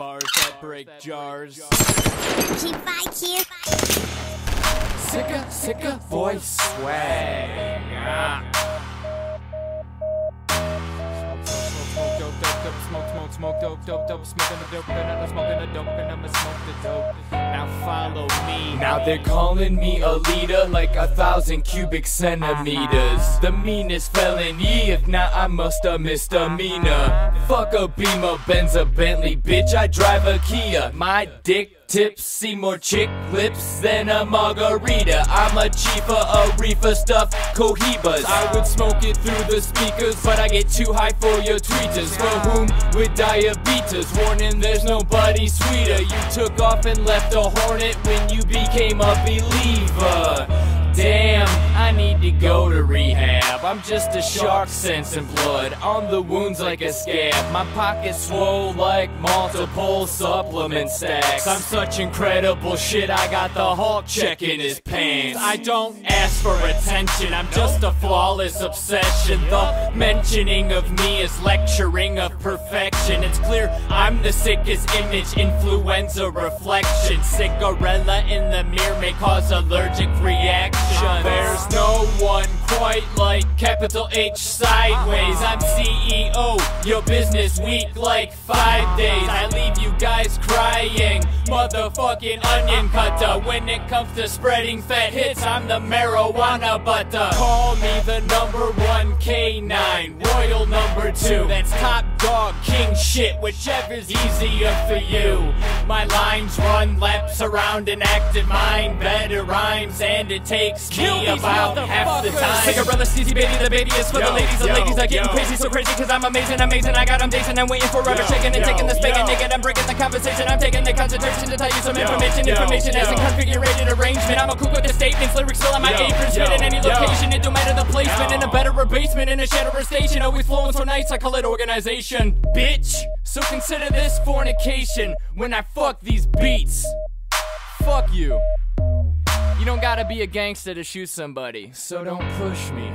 bars that break jars. Keep IQ. Sicka, sicka voice swag. Smoke, smoke, smoke, dope, dope, dope, smoking the dope, and I'm smoking the dope, and I'ma smoke the dope. Now follow me. Now they're calling me a leader like a thousand cubic centimeters. Uh-huh. The meanest felony, if not, I must a misdemeanor. Uh-huh. Fuck a Beamer, Benz, a Bentley, bitch, I drive a Kia. My dick tips, see more chick lips than a margarita. I'm a chief a reefer stuff, cohibas. I would smoke it through the speakers, but I get too high for your tweeters. For whom with diabetes, warning there's nobody sweeter. You took off and left a hornet when you became a believer. Damn, I need to go to rehab. I'm just a shark sensing blood on the wounds like a scab. My pockets swole like multiple supplement stacks. I'm such incredible shit, I got the Hulk checking his pants. I don't ask for attention, I'm just a flawless obsession. The mentioning of me is lecturing of perfection. It's clear I'm the sickest image, influenza reflection. CiGorilla in the mirror may cause allergic reaction. No one quite like capital H sideways. I'm CEO, your business week like five days. I leave you guys crying, motherfucking onion cutter. When it comes to spreading fat hits, I'm the marijuana butter. Call me the number one K9, royal number two. That's top dog, king shit, whichever's easier for you. My lines run laps around an active mind, better rhymes, and it takes me about half the time. CiGorilla, Steezie, baby, the baby is for the ladies. The yo, ladies are getting yo. crazy, so crazy, cause I'm amazing, amazing. I got them dazing, I'm waiting for rubber Yo, shaking and yo, taking spigot, yo. naked. I'm breaking the conversation, I'm taking the concentration to tell you some Yo, information. yo, Information as a yo. configurated arrangement. I'm a cook with the statements, lyrics fill on my Yo, apron, spit in any yo. location. It don't matter the placement, Yo. in a better or basement, in a a station. Always flowing so nice, I call it organization. Bitch, so consider this fornication when I fuck these beats. Fuck you. You don't gotta be a gangster to shoot somebody, so don't push me.